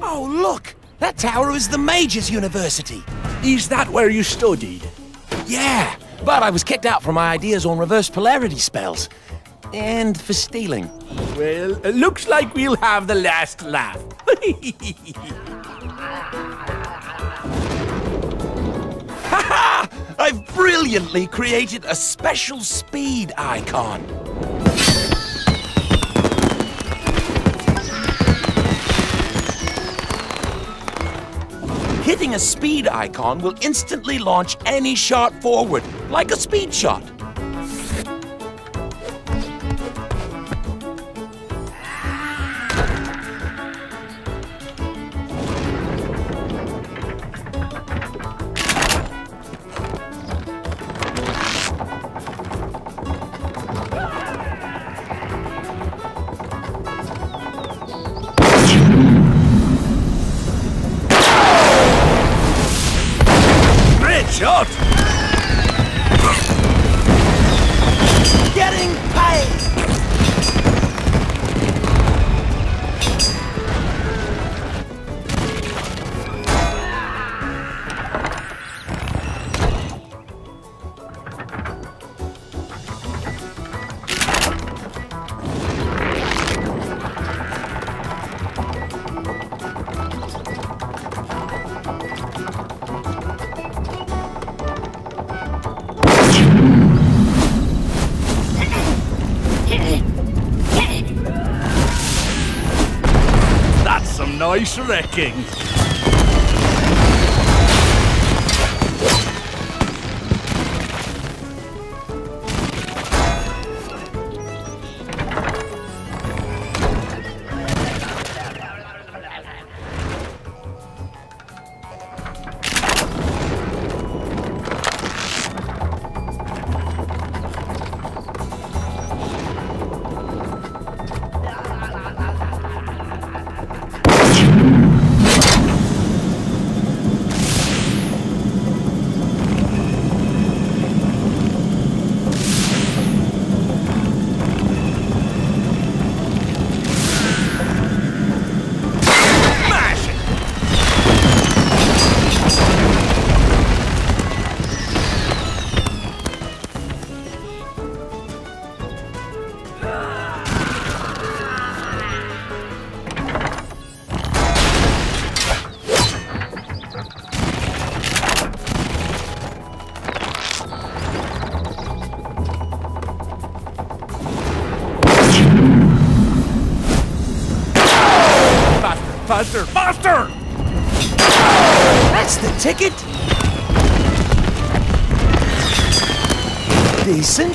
Oh, look! That tower is the Mage's University. Is that where you studied? Yeah, but I was kicked out for my ideas on reverse polarity spells. And for stealing. Well, it looks like we'll have the last laugh. I've brilliantly created a special speed icon. Hitting a speed icon will instantly launch any shot forward, like a speed shot. Getting paid! Nice wrecking. Faster, faster! That's the ticket! Decent.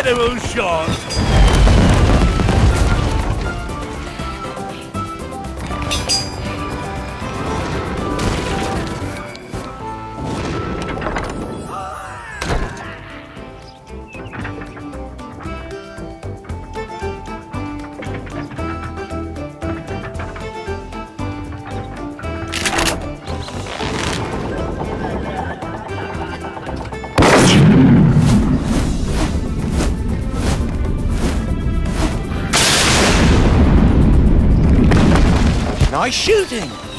incredible shot! Shooting.